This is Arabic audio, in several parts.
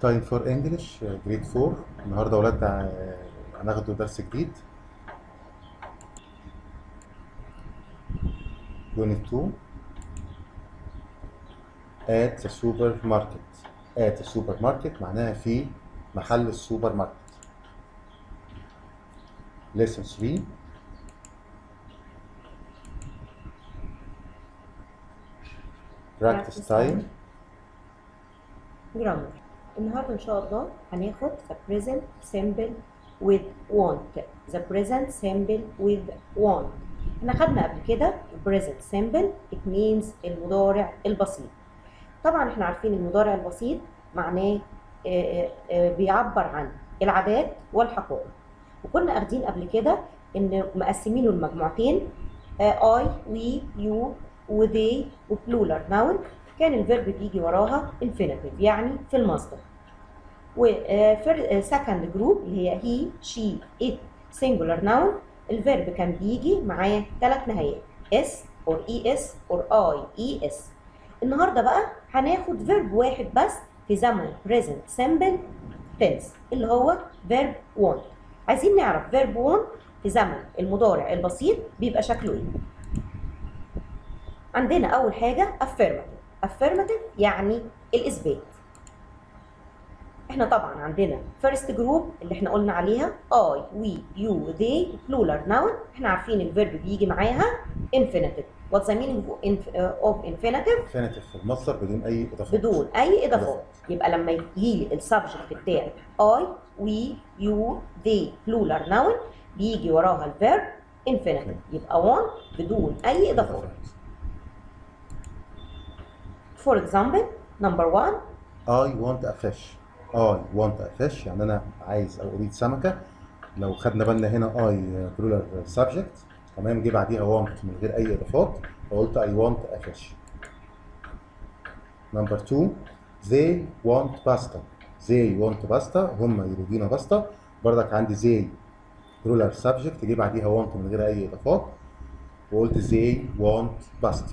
Time for English Grade 4 النهارده يا ولاد آه، هناخدوا درس جديد. Unit 2 at the supermarket. At the supermarket معناها في محل السوبر ماركت lesson 3 practice time. جرامر النهارده إن شاء الله هناخد the present simple with want. The present simple with want. إحنا خدنا قبل كده present simple it means المضارع البسيط. طبعا إحنا عارفين المضارع البسيط معناه آه، آه، بيعبر عن العادات والحقائق. وكنا أخدين قبل كده إن مقسمينه لمجموعتين I we you و they و plural noun كان ال verb بيجي وراها infinitive يعني في المصدر. و second group اللي هي he she it singular noun ال verb كان بيجي معاه ثلاث نهايات es or ies النهارده بقى هناخد verb واحد بس في زمن present simple tense اللي هو verb want. عايزين نعرف verb want في زمن المضارع البسيط بيبقى شكله إيه؟ عندنا أول حاجة affirmative. Affirmative يعني الإثبات. إحنا طبعا عندنا first group اللي إحنا قلنا عليها I, we, you, they, plural noun. إحنا عارفين الفيرب بيجي معاها infinitive. What's the meaning of inf- of infinitive? Infinitive في المصدر بدون أي إضافات. بدون أي إضافات. يبقى لما يجي ال subject بتاعي I, we, you, they, plural noun بيجي وراها ال verb infinitive. يبقى want بدون أي إضافات. For example, number one, I want a fish I want a fish يعني أنا عايز أو اريد سمكه لو خدنا بالنا هنا I plural subject تمام جه بعديها want من غير اي اضافات فقلت I want a fish number two they want pasta they want pasta هم يريدون باستا بردك عندي they plural subject جه بعديها want من غير اي اضافات وقلت they want pasta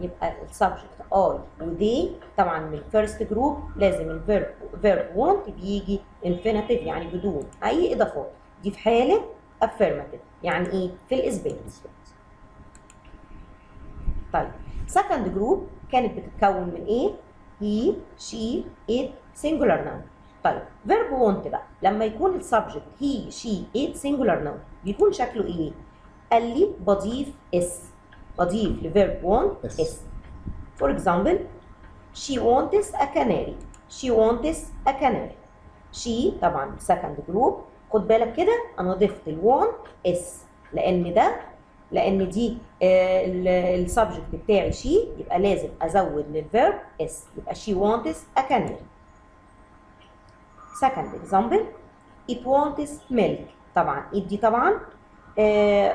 يبقى ال subject I و they طبعا من ال first group لازم ال verb verb want بيجي infinitive يعني بدون أي إضافات. دي في حالة affirmative. يعني إيه؟ في الإثبات. طيب. second group كانت بتتكون من إيه؟ he she it singular noun. طيب. verb want بقى. لما يكون ال subject he she it singular noun بيكون شكله إيه؟ قال لي بضيف s. بضيف ل verb want s. s For example, she wants a canary. She wants a canary. She طبعا second group خد بالك كده أنا ضفت ال want s لأن ده لأن دي ال subject بتاعي she يبقى لازم ازود لل verb s يبقى she wants a canary. Second example it wants milk طبعا it دي طبعا آه،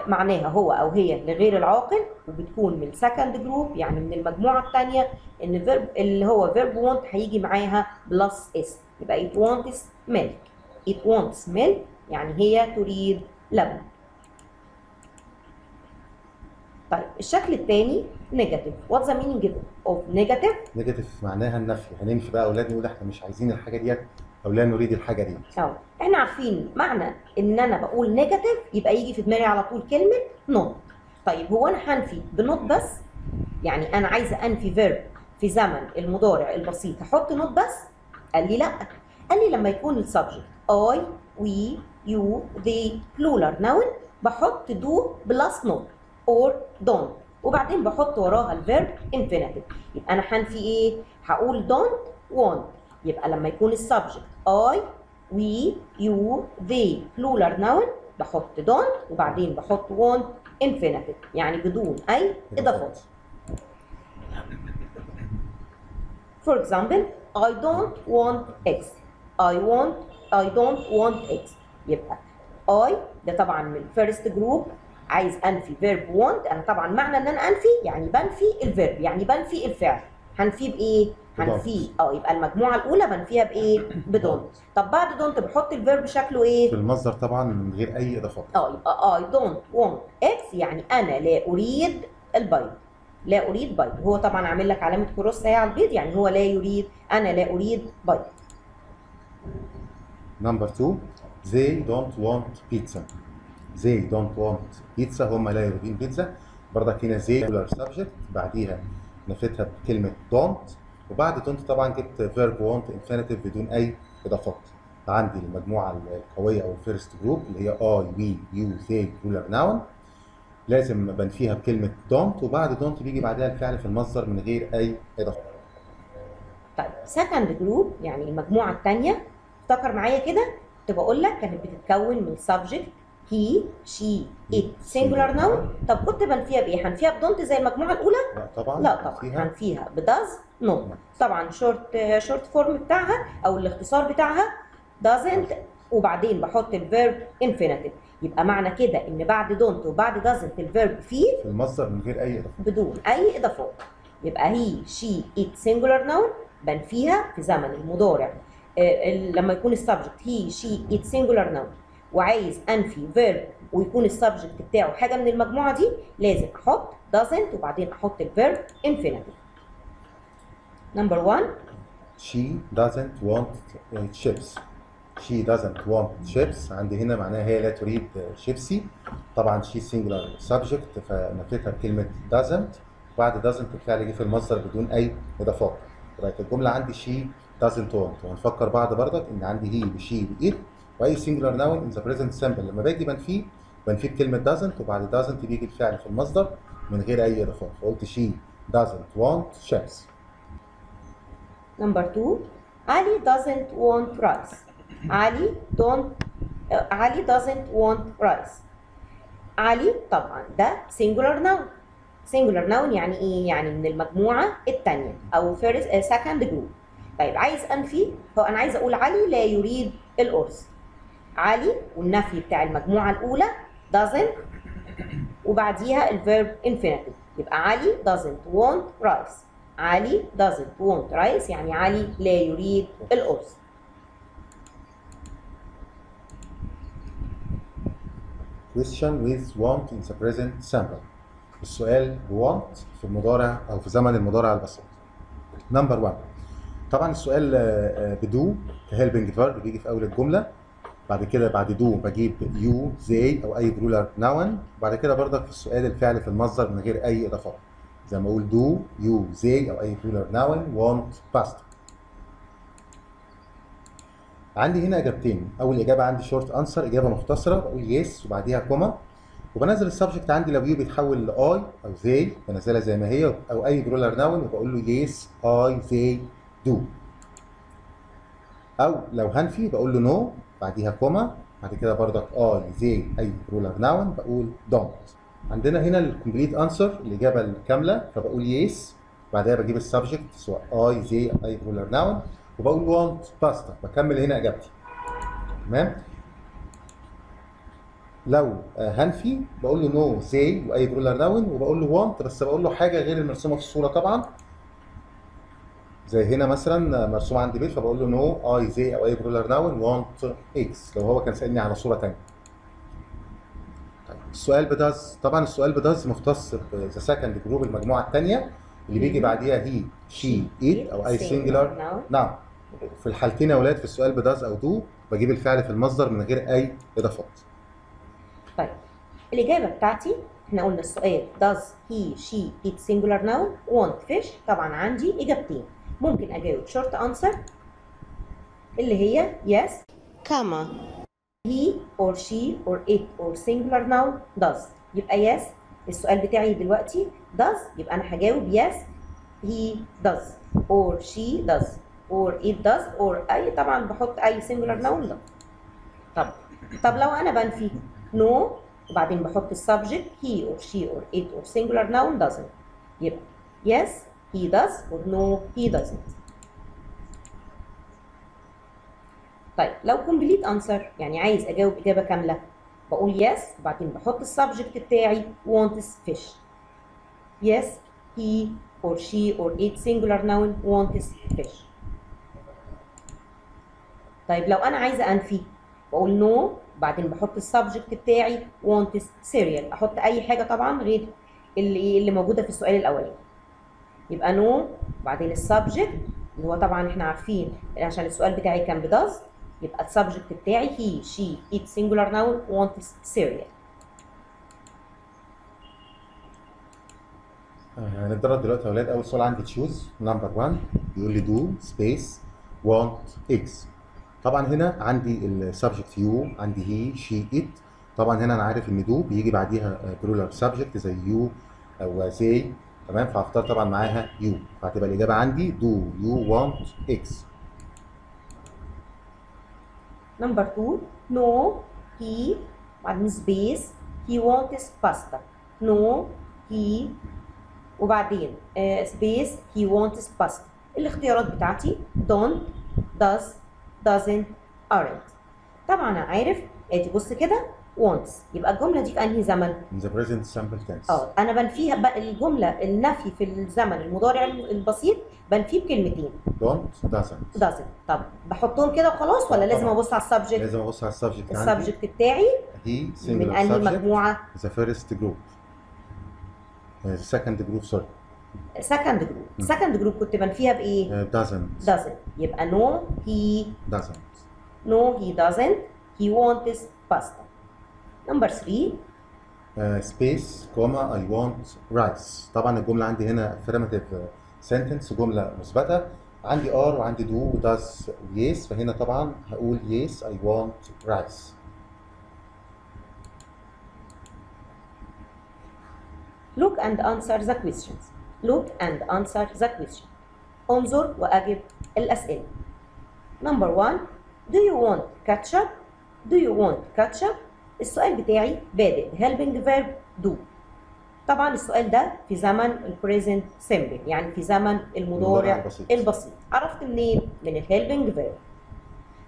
معناها هو أو هي لغير العاقل وبتكون من second group يعني من المجموعة الثانية إن verb اللي هو verb want هيجي معاها plus s يبقى it wants milk. It wants milk يعني هي تريد لبن. طيب الشكل الثاني negative what's the meaning of negative negative معناها النفي. هننفي بقى أولاد نقول إحنا مش عايزين الحاجة ديت. أو لا نريد الحاجة دي. آه إحنا عارفين معنى ان أنا بقول negative يبقى يجي في دماغي على طول كلمة not طيب هو أنا هنفي ب not بس؟ يعني أنا عايزة انفي verb في زمن المضارع البسيط. هحط not بس؟ قال لي لا. قال لي لما يكون ال subject I we you they plural noun بحط do plus not or don't وبعدين بحط وراها ال verb infinitive يبقى أنا هنفي إيه؟ هقول don't want يبقى لما يكون ال subject I we you they plural noun بحط don't وبعدين بحط want infinitive يعني بدون اي اضافات For example I don't want eggs I want I don't want eggs يبقى I ده طبعا من first group عايز انفي verb want أنا طبعا معنى ان أنا انفي يعني بنفي ال verb يعني بنفي الفعل هنفيه بايه؟ هنفيه آه يبقى المجموعة الأولى بنفيها بإيه؟ ب don't طب بعد don't بحط ال verb شكله إيه؟ في المصدر طبعا من غير أي إضافات. آه يبقى I don't want eggs يعني أنا لا أريد البيض لا أريد بيض هو طبعا عامل لك علامة cross اهي على البيض يعني هو لا يريد أنا لا أريد بيض number 2 they don't want pizza. They don't want pizza هم لا يريدون بيتزا برضك هنا they regular subject بعديها نفتها بكلمة don't. وبعد don't طبعا جبت verb want infinitive بدون أي إضافات. عندي المجموعة القوية أو ال first group اللي هي I we you they plural noun. لازم بنفيها بكلمة don't. وبعد don't بيجي بعدها الفعل في المصدر من غير أي إضافات. طيب second group يعني المجموعة الثانية افتكر معايا كده كنت بقول لك كانت بتتكون من subject he she it. Singular noun? طب كنت بنفيها بإيه؟ هنفيها ب don't زي المجموعة الأولى؟ لا طبعا لا طبعا. فيها هنفيها ب does not طبعا short short form بتاعها أو الاختصار بتاعها doesn't. وبعدين بحط ال verb infinitive. يبقى معنى كده إن بعد don't وبعد doesn't ال verb فيه في المصدر من غير أي إضافات بدون أي اضافات يبقى he she it singular noun بنفيها في زمن المضارع. آه، لما يكون ال subject he she it singular noun وعايز انفي verb ويكون ال subject بتاعه حاجة من المجموعة دي لازم أحط doesn't وبعدين أحط ال verb infinitive number 1 she doesn't want chips. She doesn't want chips. عندي هنا معناها هي لا تريد شيبسي طبعا she singular subject فنفيتها بكلمة doesn't. بعد doesn't الفعل جه في المصدر بدون أي إضافات. بقت الجملة عندي she doesn't want. وهنفكر بعد برضك إن عندي he و she و it وأي singular noun in the present simple لما باجي بنفيه بنفيه بكلمة doesn't وبعد doesn't بيجي الفعل في المصدر من غير أي إضافات. فقلت she doesn't want chips نمبر 2 علي doesn't want rice. علي don't آه، علي doesn't want rice. علي طبعا ده singular noun. Singular noun يعني إيه؟ يعني من المجموعة الثانية أو first آه، second group. طيب عايز انفي هو أنا عايز أقول علي لا يريد القرص. علي والنفي بتاع المجموعة الأولى doesn't وبعديها ال verb infinitive يبقى علي doesn't want rice علي doesn't want rice يعني علي لا يريد الرز question with want in the present simple السؤال want في المضارع أو في زمن المضارع البسيط. number 1 طبعا السؤال آه، آه، ب do ك helping verb بيجي في أول الجملة. بعد كده بعد do بجيب you they أو أي plural noun بعد كده برضك في السؤال الفعل في المصدر من غير أي إضافات. زي ما أقول do you they أو أي plural noun want pasta عندي هنا إجابتين. أول إجابة عندي short answer إجابة مختصرة بقول yes وبعديها comma وبنزل ال subject عندي لو you بيتحول لاي أو زي بنزلها زي ما هي أو أي plural noun وبقول له yes I they do أو لو هنفي بقول له no بعديها comma بعد كده برضك I they أي plural noun بقول don't عندنا هنا ال complete answer الإجابة الكاملة فبقول yes بعدها بجيب ال subject سواء I they أي plural noun وبقول want pasta بكمل هنا إجابتي. تمام؟ لو آه، هنفي بقول له no they وأي plural noun وبقول له want بس بقول له حاجة غير المرسومة في الصورة طبعا. زي هنا مثلا مرسوم عندي بيت فبقول له نو اي زي أو أي برولر ناون وانت إكس لو هو كان سألني على صورة ثانية طيب السؤال بداز طبعا السؤال بداز مختص بذا سكند جروب المجموعة الثانية اللي بيجي بعديها هي شي ايت أو أي سنجلر. نعم. في الحالتين يا أولاد في السؤال بداز أو دو بجيب الفعل في المصدر من غير أي إضافات. طيب الإجابة بتاعتي إحنا قلنا السؤال does he she it singular noun want fish طبعا عندي إجابتين. ممكن أجاوب. short answer اللي هي yes comma he or she or it or singular noun does يبقى يس السؤال بتاعي دلوقتي does يبقى أنا هجاوب yes he does or she does or it does or أي. طبعا بحط أي singular noun طب. طب لو أنا بنفي نو وبعدين بحط ال subject he or she or it or singular noun does يبقى yes. He does or no he doesn't طيب لو complete answer يعني عايز أجاوب إجابة كاملة بقول yes وبعدين بحط ال subject بتاعي wants fish. Yes he or she or it singular noun wants fish. طيب لو أنا عايزة أنفي بقول no بعدين بحط ال subject بتاعي wants cereal. أحط أي حاجة طبعا غير اللي اللي موجودة في السؤال الأولاني. يبقى no. بعدين ال subject اللي هو طبعا إحنا عارفين عشان السؤال بتاعي كان ب does يبقى ال subject بتاعي she it singular noun wants cereal آه، هنتدرب دلوقتي يا أولاد أول سؤال عندي choose number 1 بيقول لي do space want eggs طبعا هنا عندي ال subject you عندي he she it طبعا هنا أنا عارف إن do بيجي بعديها plural subject زي you أو they تمام؟ فهختار طبعا معاها you فهتبقى الإجابة عندي do you want eggs number two no he بعدين space he wants pasta no he وبعدين آه space he wants pasta الاختيارات بتاعتي don't does doesn't aren't. طبعا أنا عارف ادي بص كده. Wants. يبقى الجملة دي في أنهي زمن؟ In the present simple tense. آه أنا بنفيها بقى الجملة النفي في الزمن المضارع البسيط بنفيه بكلمتين. Don't doesn't. Doesn't. طب بحطهم كده وخلاص ولا لازم. أبص على ال subject؟ لازم أبص على ال subject عندي. ال subject بتاعي he من أنهي مجموعة؟ The first group. The second group sorry. second group second group كنت بنفيها بإيه؟ آه، doesn't. Doesn't. يبقى no he doesn't. no he doesn't. He wants pasta number 3 آه، space comma I want rice طبعا الجملة عندي هنا affirmative sentence جملة مثبتة عندي are وعندي do و does و yes فهنا طبعا هقول yes I want rice look and answer the questions look and answer the question انظر واجب الاسئله number one do you want ketchup do you want ketchup السؤال بتاعي بادئ. helping verb do. طبعا السؤال ده في زمن ال present simple يعني في زمن المضارع البسيط. البسيط. عرفت منين؟ من ال helping verb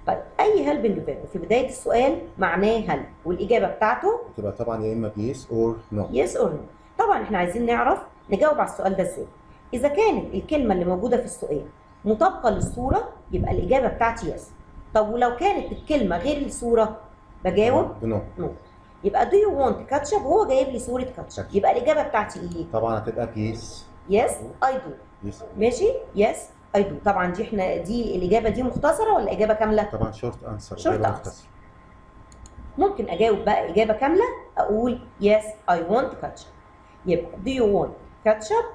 طيب أي helping verb في بداية السؤال معناه هل والإجابة بتاعته؟ تبقى طبعا يا إما yes or no. yes or no طبعا إحنا عايزين نعرف نجاوب على السؤال ده إزاي. إذا كانت الكلمة اللي موجودة في السؤال مطابقة للصورة يبقى الإجابة بتاعتي yes طب ولو كانت الكلمة غير الصورة؟ بجاوب؟ no no. يبقى do you want ketchup وهو جايب لي صورة كاتشب يبقى الإجابة بتاعتي إيه؟ طبعا هتبقى yes. yes I do ماشي؟ yes I do طبعا دي إحنا دي الإجابة دي مختصرة ولا إجابة كاملة؟ طبعا Short إجابة answer. مختصرة. ممكن أجاوب بقى إجابة كاملة؟ أقول yes I want ketchup. يبقى do you want ketchup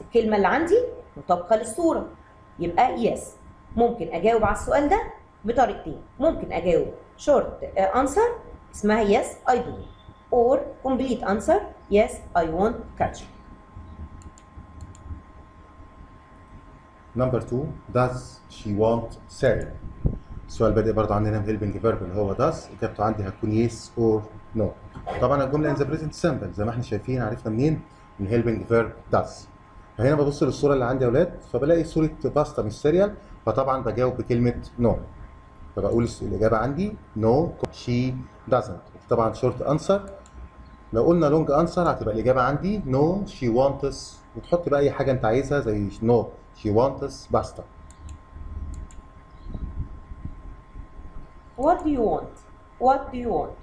الكلمة اللي عندي مطابقة للصورة. يبقى yes. ممكن أجاوب على السؤال ده بطريقتين. ممكن أجاوب short uh, answer اسمها yes I do or complete answer yes I want ketchup Number two, does she want cereal? السؤال بادئ برضه عندنا ب helping verb اللي هو does إجابته عندي هتكون yes or no. طبعا الجملة in the present simple زي ما إحنا شايفين عرفنا منين؟ من helping verb does. فهنا ببص للصورة اللي عندي يا أولاد فبلاقي صورة باستا مش cereal فطبعا بجاوب بكلمة no. فبقول الإجابة عندي no she doesn't. طبعا short answer لو قلنا long answer هتبقى الإجابة عندي no she wants وتحط بقى أي حاجة أنت عايزها زي no she wants باستا. What do you want? What do you want?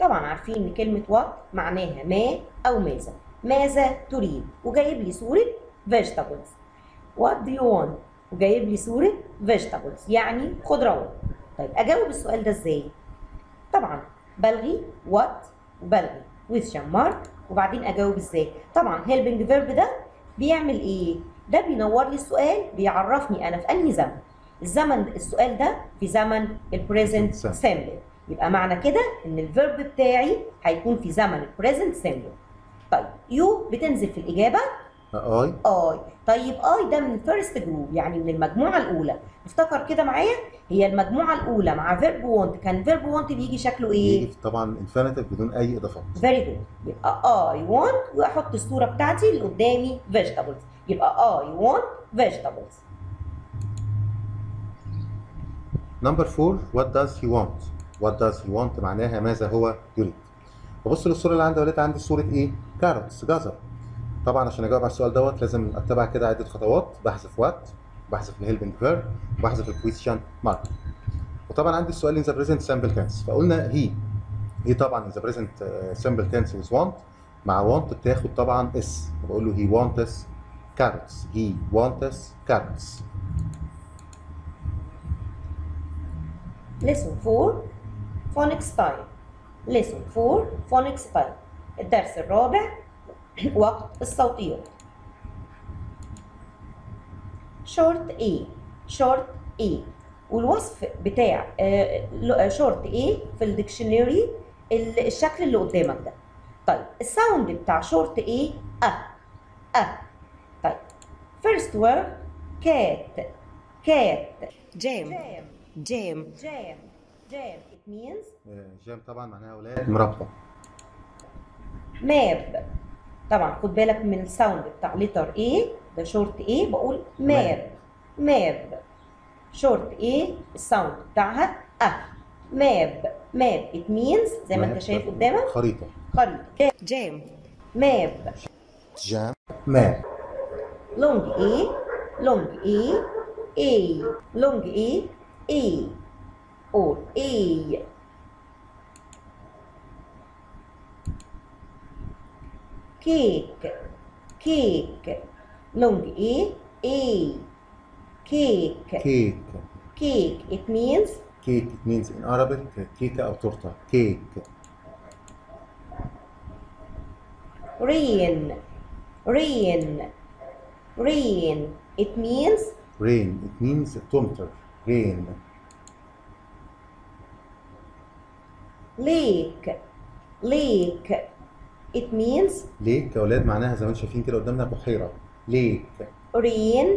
طبعا عارفين إن كلمة what معناها ما أو ماذا ماذا تريد وجايب لي صورة vegetables What do you want? وجايب لي صورة vegetables يعني خضروات طيب أجاوب السؤال ده إزاي؟ طبعا بلغي what وبلغي question mark وبعدين أجاوب إزاي؟ طبعا helping verb ده بيعمل إيه؟ ده بينور لي السؤال بيعرفني أنا في أنهي زمن الزمن السؤال ده في زمن ال present. simple يبقى معنى كده إن ال verb بتاعي هيكون في زمن ال present simple طيب you بتنزل في الإجابة I؟ I. طيب I ده من ال first group يعني من المجموعة الأولى. افتكر كده معايا؟ هي المجموعة الأولى مع verb want كان verb want بيجي شكله إيه؟ يجي طبعا infinitive بدون أي إضافات. very good يبقى I want وأحط الصورة بتاعتي اللي قدامي vegetables يبقى I want vegetables number 4 what does he want? What does he want معناها ماذا هو يريد. ببص للصورة اللي عندي ولقيت عندي صورة إيه؟ carrots جزر. طبعا عشان أجاوب على السؤال دوت لازم أتبع كده عدة خطوات. بحذف what بحذف ال helping verb وبحذف ال question mark وطبعا عندي السؤال in the present simple tense. فقلنا he he طبعا the present uh, simple tense with want. مع want بتاخد طبعا s بقول له he wants carrots. he wants carrots. Lesson 4 phonics time lesson 4 phonics time الدرس الرابع وقت الصوتيات short A short A والوصف بتاع short A في ال dictionary؟ الشكل اللي قدامك ده. طيب ال sound بتاع short A أ أ. طيب first word cat cat jam jam jam jam it means آه، jam طبعا معناها أولاد. مربى map. طبعا خد بالك من ال sound بتاع letter A ده short A بقول map map short A ال sound بتاعها أ. map map it means زي ما انت شايف قدامك خريطة. خريطة. jam map jam map long A long A A. لونج A A. Or A. كيك كيك لونج A A كيك كيك كيك it means cake it means in Arabic كيكه أو تورته cake rain rain rain it means rain it means تمطر rain lake lake it means ليك يا أولاد معناها زي ما أنتم شايفين كده قدامنا بحيرة. ليك. rain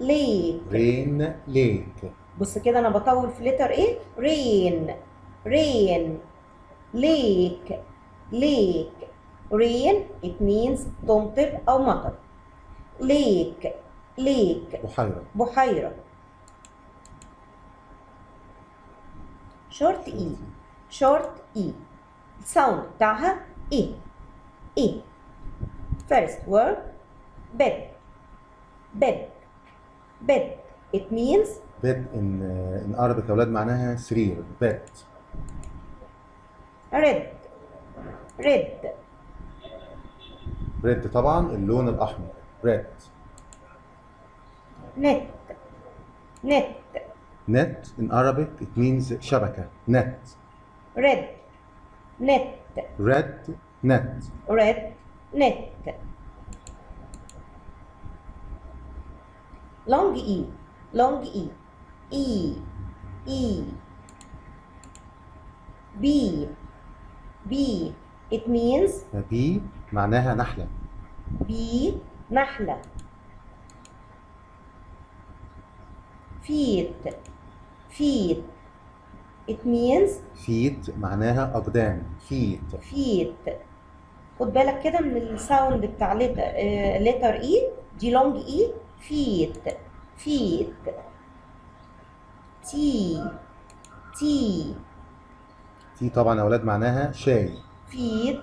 lake. رين ليك بص كده أنا بطول في لتر إيه rain. Rain lake. Lake. Rain it means تمطر أو مطر. Lake. Lake. بحيرة. بحيرة. short e short e ال sound بتاعها e e first word bed bed bed it means bed ان ان Arabic يا أولاد معناها سرير بيد red red ريد طبعا اللون الاحمر ريد net net net in Arabic it means شبكه net red net red net red net long e long e e e b b it means بي معناها نحله b نحلة feet feet It means feet معناها أقدام. feet feet. خد بالك كده من ال sound بتاع letter e دي long e feet. Feet. Tea tea tea طبعا يا أولاد معناها شاي. Feet.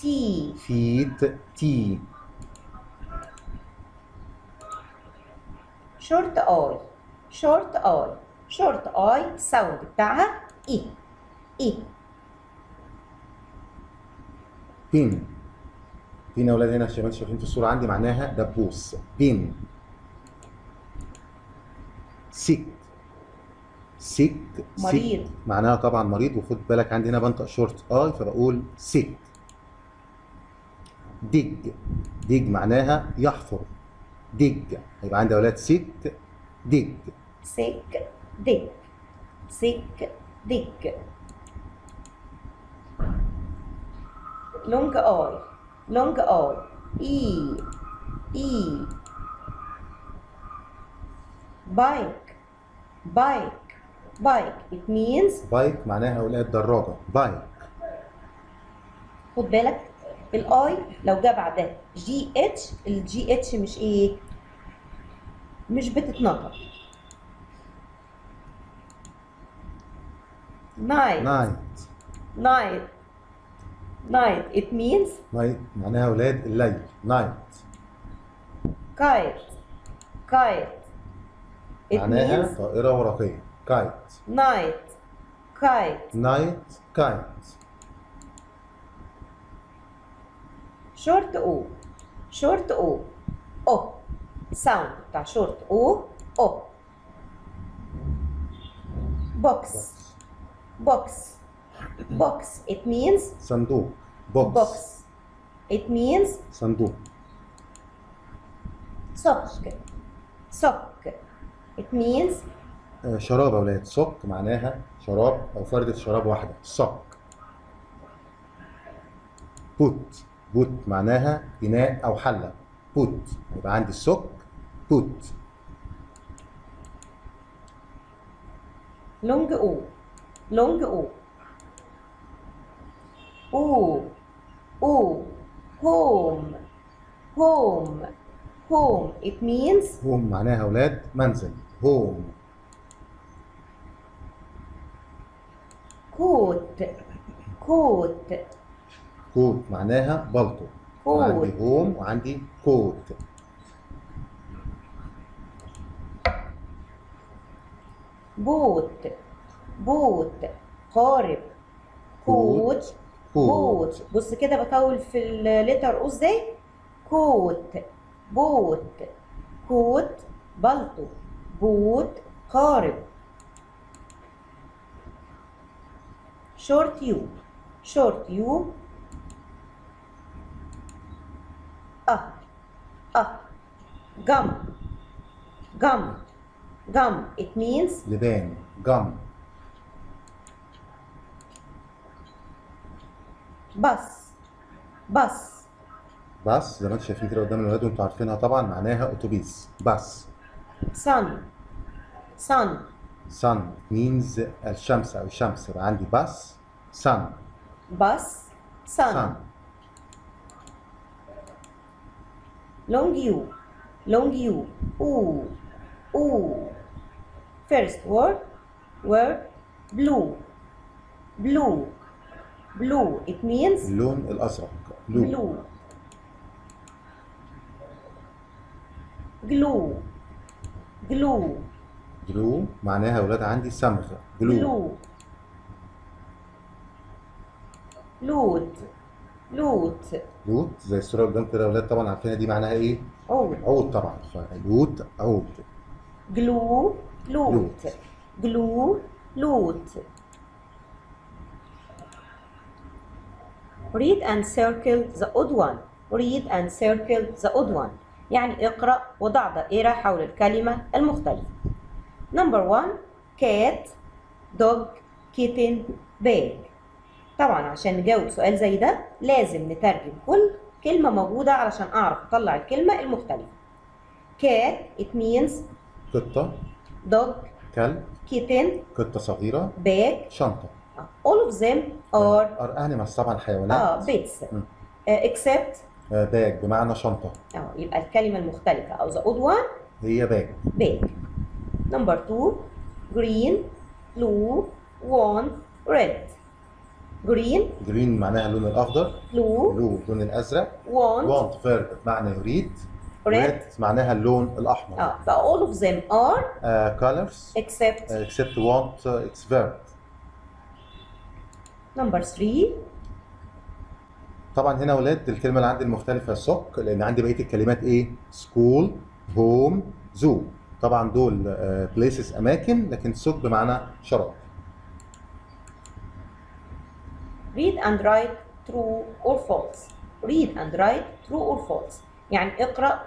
تي feet tea short i short i short i ال sound بتاعها i i pin pin يا أولاد هنا شباب شايفين في الصورة. عندي معناها دبوس. pin sick sick مريض. معناها طبعا مريض. وخد بالك عندي هنا بنطق short i فبقول sick dig dig معناها يحفر. dig هيبقى عندي يا أولاد سيك ديج sick dig sick dig long I long I I I bike bike bike. It means bike معناها أولاد دراجة. bike خد بالك ال i لو جه بعدها جي اتش الجي اتش مش إيه؟ مش بتتنطق night نايت night night it means نايت معناها يا اولاد الليل نايت kite kite it معناها means طائره ورقيه كايت night kite نايت كايت short o short o o sound بتاع short o o box box Box. It means صندوق. Box box. It means صندوق. Sock. Sock. It means آه، شراب يا ولاد. sock معناها شراب أو فردة شراب واحدة. sock pot pot معناها إناء أو حلة. pot يبقى عندي ال sock pot long o long o o o home home home it means? home معناها يا ولاد منزل home coat coat coat معناها بلطو coat. عندي home وعندي coat boat boat قارب. coat. boat. بص كده بطول في ال letter o إزاي coat. boat. coat. بلطو. boat. قارب. short u. short u. أه. أه. gum gum gum it means لبان. gum. Bus bus bus. زي ما أنتم شايفين كده قدام الولاد وأنتم عارفينها طبعا معناها أتوبيس. بس. sun sun sun means الشمس أو الشمس يبقى عندي بس. sun bus sun, sun long u long u ooh ooh first word. Word. Blue. Blue. Blue. It means اللون الأزرق. Blue. Blue glue. Glue. Blue معناها يا ولاد عندي صمغ. Blue blue loot. Loot. لوت زي الصورة قدام كده يا ولاد طبعا عارفينها دي معناها إيه؟ عود عود طبعا. فلوت عود glue loot. Glue loot. Read and circle the odd one. Read and circle the odd one. يعني اقرأ وضع دائرة حول الكلمة المختلفة. Number one cat dog kitten bag طبعا عشان نجاوب سؤال زي ده لازم نترجم كل كلمة موجودة علشان أعرف أطلع الكلمة المختلفة. Cat it means قطة dog كلب kitten قطة صغيرة bag شنطة. Them are are animals طبعا آه حيوانات uh, except آه، bag بمعنى شنطة. آه يبقى الكلمة المختلفة. أو the odd one هي bag bag. Number two green blue one red. Green. green معناها اللون الأخضر. Blue. blue اللون الأزرق. Want. Want verb بمعنى يريد. Red. معناها اللون الأحمر. آه ف all of them are uh, colors. except uh, except number three. طبعا هنا ولاد الكلمة اللي عندي المختلفة sock لأن عندي بقية الكلمات إيه؟ school home zoo طبعا دول places أماكن لكن sock بمعنى شراب read and write true or false. Read and write true or false. يعني اقرأ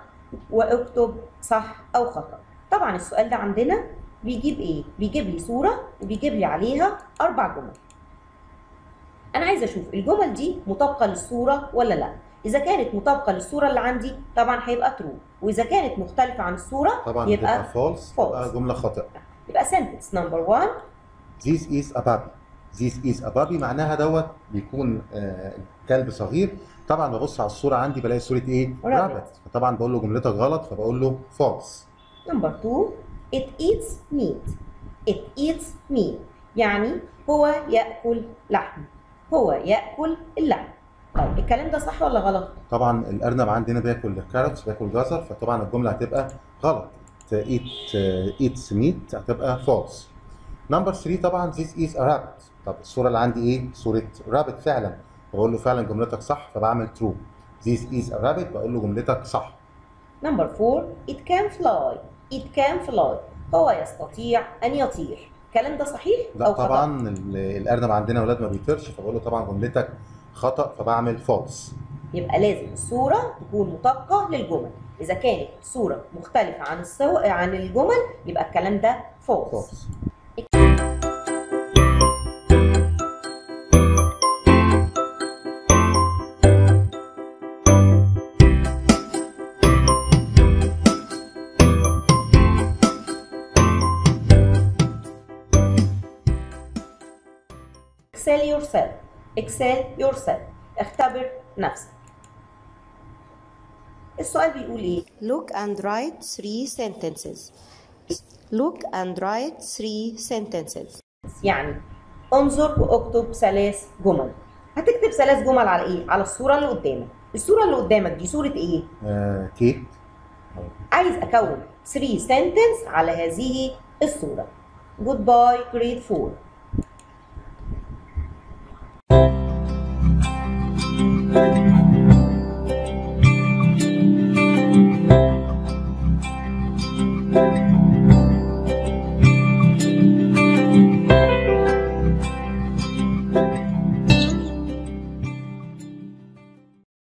واكتب صح أو خطأ. طبعا السؤال ده عندنا بيجيب إيه؟ بيجيب لي صورة وبيجيب لي عليها أربع جمل. أنا عايزة أشوف الجمل دي مطابقة للصورة ولا لأ. إذا كانت مطابقة للصورة اللي عندي طبعا هيبقى true. وإذا كانت مختلفة عن الصورة طبعا يبقى فولس. تبقى جملة خاطئة. يبقى sentence number one. This is a puppy This is a puppy معناها دوت بيكون آه، كلب صغير. طبعا ببص على الصورة عندي بلاقي صورة إيه. rabbit فطبعا بقول له جملتك غلط فبقول له false Number two, it eats meat. It eats meat. يعني هو يأكل لحم. هو يأكل اللحم. طيب الكلام ده صح ولا غلط؟ طبعا الأرنب عندنا بياكل carrots بياكل جزر فطبعا الجملة هتبقى غلط it eats meat هتبقى false number 3 طبعا this is a rabbit طب الصورة اللي عندي إيه صورة rabbit فعلا بقول له فعلا جملتك صح فبعمل true this is a rabbit بقول له جملتك صح Number four, it can fly. It can fly. هو يستطيع أن يطير. الكلام ده صحيح لا خطأ؟ طبعا ال- الأرنب عندنا أولاد ما بيطيرش فبقول له طبعا جملتك خطأ فبعمل false يبقى لازم الصورة تكون مطابقة للجمل. إذا كانت الصورة مختلفة عن الصو... عن الجمل يبقى الكلام ده فولس excel yourself. Excel yourself. اختبر نفسك. السؤال بيقول إيه؟ Look and write three sentences. Look and write three sentences. يعني انظر واكتب ثلاث جمل. هتكتب ثلاث جمل على إيه؟ على الصورة اللي قدامك. الصورة اللي قدامك دي صورة إيه؟ آه كيك. عايز أكون 3 sentence على هذه الصورة. Goodbye grade 4